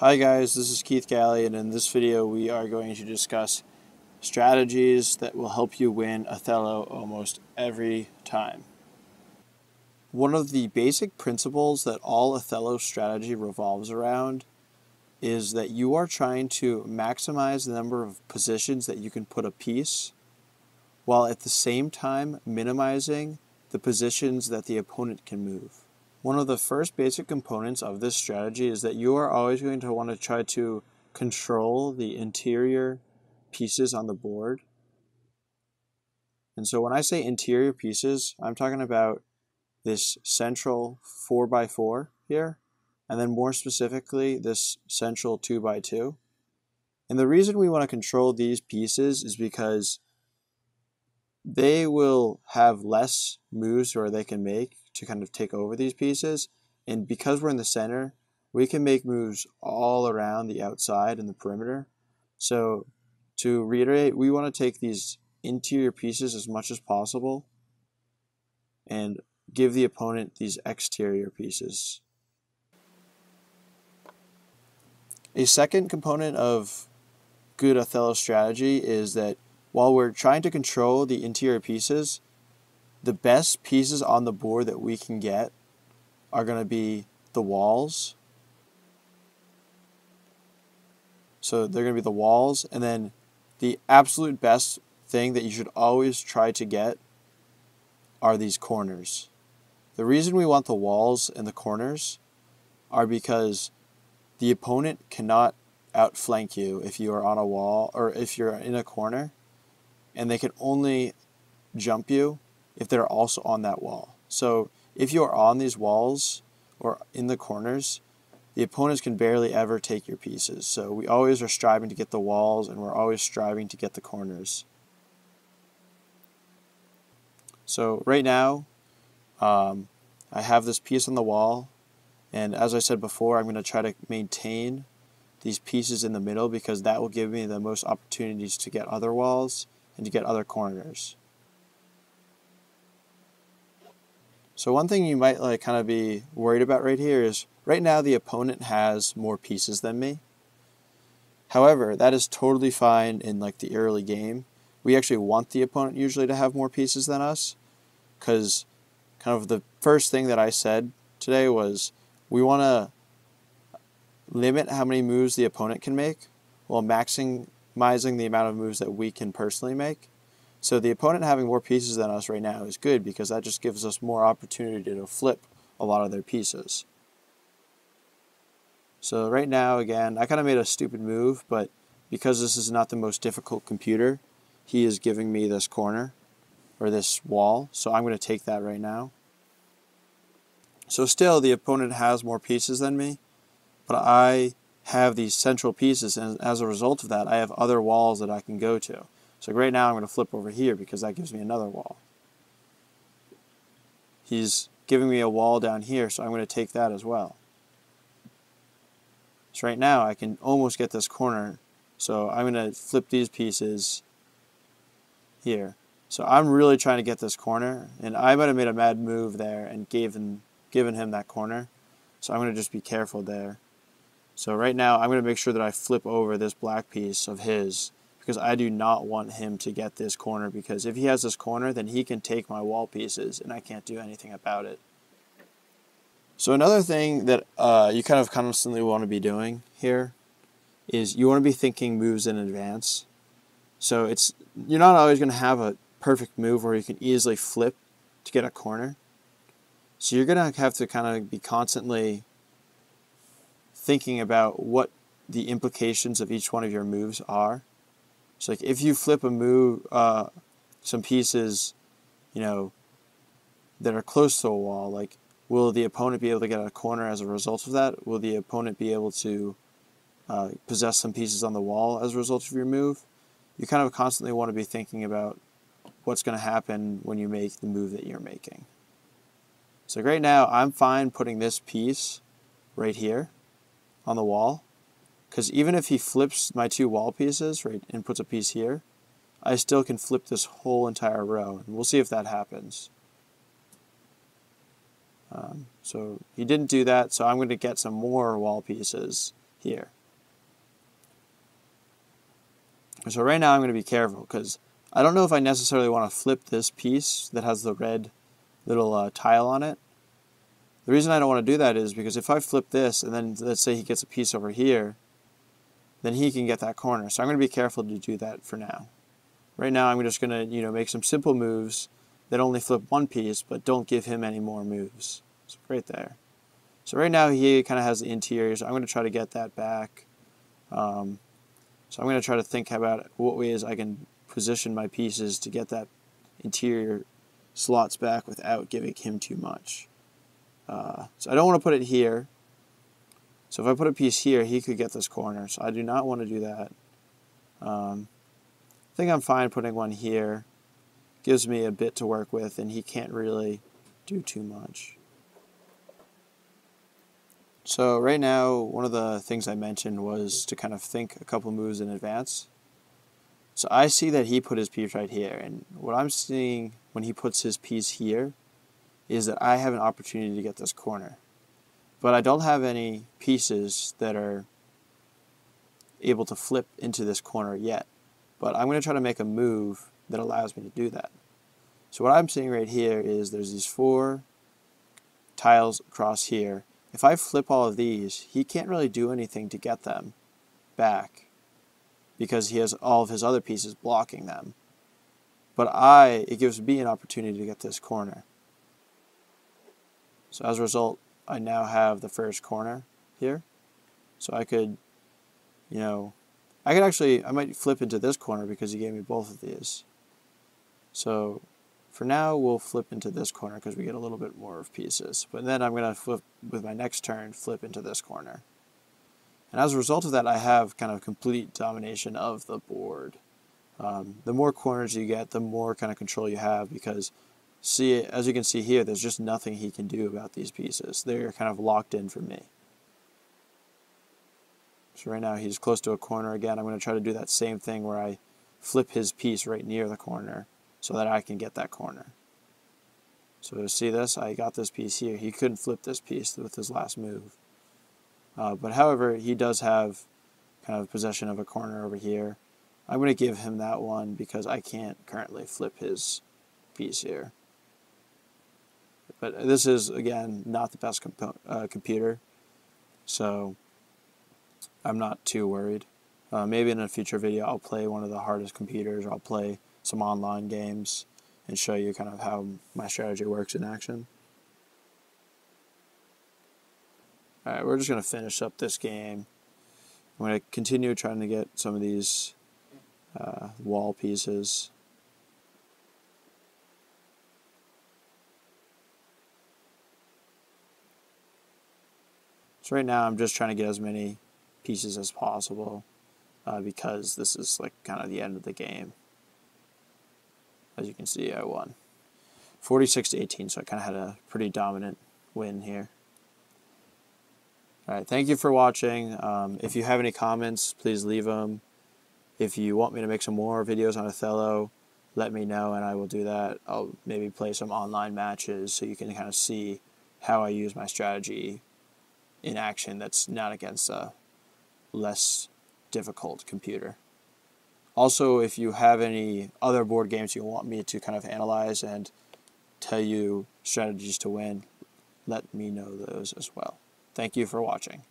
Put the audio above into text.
Hi guys, this is Keith Galli and in this video we are going to discuss strategies that will help you win Othello almost every time. One of the basic principles that all Othello strategy revolves around is that you are trying to maximize the number of positions that you can put a piece while at the same time minimizing the positions that the opponent can move. One of the first basic components of this strategy is that you are always going to want to try to control the interior pieces on the board. And so when I say interior pieces, I'm talking about this central 4x4 here, and then more specifically, this central 2x2. And the reason we want to control these pieces is because they will have less moves where they can make to kind of take over these pieces. And because we're in the center, we can make moves all around the outside and the perimeter. So to reiterate, we want to take these interior pieces as much as possible and give the opponent these exterior pieces. A second component of good Othello strategy is that while we're trying to control the interior pieces, the best pieces on the board that we can get are going to be the walls. So they're going to be the walls. And then the absolute best thing that you should always try to get are these corners. The reason we want the walls and the corners are because the opponent cannot outflank you if you are on a wall or if you're in a corner and they can only jump you if they're also on that wall. So if you're on these walls or in the corners, the opponents can barely ever take your pieces. So we always are striving to get the walls and we're always striving to get the corners. So right now, um, I have this piece on the wall and as I said before, I'm going to try to maintain these pieces in the middle because that will give me the most opportunities to get other walls and to get other corners. So one thing you might like kind of be worried about right here is right now the opponent has more pieces than me. However, that is totally fine in like the early game. We actually want the opponent usually to have more pieces than us because kind of the first thing that I said today was we want to limit how many moves the opponent can make while maximizing the amount of moves that we can personally make. So the opponent having more pieces than us right now is good because that just gives us more opportunity to flip a lot of their pieces. So right now, again, I kind of made a stupid move, but because this is not the most difficult computer, he is giving me this corner or this wall, so I'm going to take that right now. So still, the opponent has more pieces than me, but I have these central pieces, and as a result of that, I have other walls that I can go to. So right now I'm going to flip over here because that gives me another wall. He's giving me a wall down here, so I'm going to take that as well. So right now I can almost get this corner, so I'm going to flip these pieces here. So I'm really trying to get this corner, and I might have made a mad move there and given, given him that corner. So I'm going to just be careful there. So right now I'm going to make sure that I flip over this black piece of his because I do not want him to get this corner because if he has this corner, then he can take my wall pieces and I can't do anything about it. So another thing that uh, you kind of constantly want to be doing here is you want to be thinking moves in advance. So it's you're not always going to have a perfect move where you can easily flip to get a corner. So you're going to have to kind of be constantly thinking about what the implications of each one of your moves are. So like if you flip a move, uh, some pieces, you know, that are close to a wall, like will the opponent be able to get a corner as a result of that? Will the opponent be able to uh, possess some pieces on the wall as a result of your move? You kind of constantly want to be thinking about what's going to happen when you make the move that you're making. So right now, I'm fine putting this piece right here on the wall because even if he flips my two wall pieces, right, and puts a piece here, I still can flip this whole entire row. And we'll see if that happens. Um, so he didn't do that, so I'm going to get some more wall pieces here. So right now I'm going to be careful because I don't know if I necessarily want to flip this piece that has the red little uh, tile on it. The reason I don't want to do that is because if I flip this and then let's say he gets a piece over here, then he can get that corner. So I'm going to be careful to do that for now. Right now I'm just going to you know make some simple moves that only flip one piece but don't give him any more moves. So right there. So right now he kind of has the interior, so I'm going to try to get that back. Um, so I'm going to try to think about what ways I can position my pieces to get that interior slots back without giving him too much. Uh, so I don't want to put it here. So if I put a piece here, he could get this corner. So I do not want to do that. Um, I think I'm fine putting one here. Gives me a bit to work with, and he can't really do too much. So right now, one of the things I mentioned was to kind of think a couple moves in advance. So I see that he put his piece right here, and what I'm seeing when he puts his piece here is that I have an opportunity to get this corner. But I don't have any pieces that are able to flip into this corner yet. But I'm going to try to make a move that allows me to do that. So what I'm seeing right here is there's these four tiles across here if I flip all of these, he can't really do anything to get them back because he has all of his other pieces blocking them. But I, it gives me an opportunity to get this corner. So as a result, I now have the first corner here. So I could, you know, I could actually, I might flip into this corner because he gave me both of these. So for now, we'll flip into this corner because we get a little bit more of pieces. But then I'm going to flip, with my next turn, flip into this corner. And as a result of that, I have kind of complete domination of the board. Um, the more corners you get, the more kind of control you have because see, as you can see here, there's just nothing he can do about these pieces. They're kind of locked in for me. So right now he's close to a corner again. I'm going to try to do that same thing where I flip his piece right near the corner so that I can get that corner. So see this? I got this piece here. He couldn't flip this piece with his last move. Uh, but however, he does have kind of possession of a corner over here. I'm going to give him that one because I can't currently flip his piece here. But this is, again, not the best uh, computer, so I'm not too worried. Uh, maybe in a future video I'll play one of the hardest computers, or I'll play some online games and show you kind of how my strategy works in action. Alright, we're just going to finish up this game. I'm going to continue trying to get some of these uh, wall pieces. So right now I'm just trying to get as many pieces as possible uh, because this is like kind of the end of the game as you can see, I won. 46 to 18, so I kind of had a pretty dominant win here. All right, thank you for watching. Um, if you have any comments, please leave them. If you want me to make some more videos on Othello, let me know and I will do that. I'll maybe play some online matches so you can kind of see how I use my strategy in action that's not against a less difficult computer. Also, if you have any other board games you want me to kind of analyze and tell you strategies to win, let me know those as well. Thank you for watching.